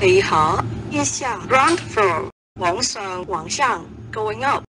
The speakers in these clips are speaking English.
你好，一下 ground floor，往上，往上，going up。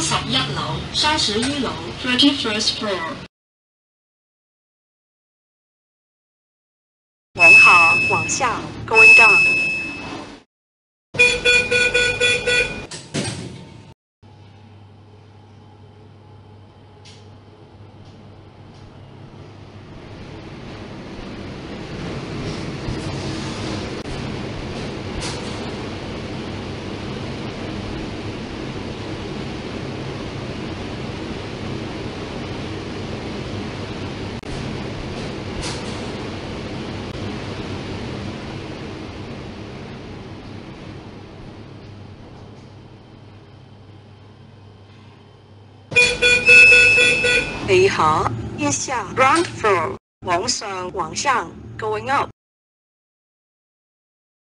十一楼，三十一楼，thirty first floor。往下往下 going down。 你好，一下 ground floor，往上往上 going up。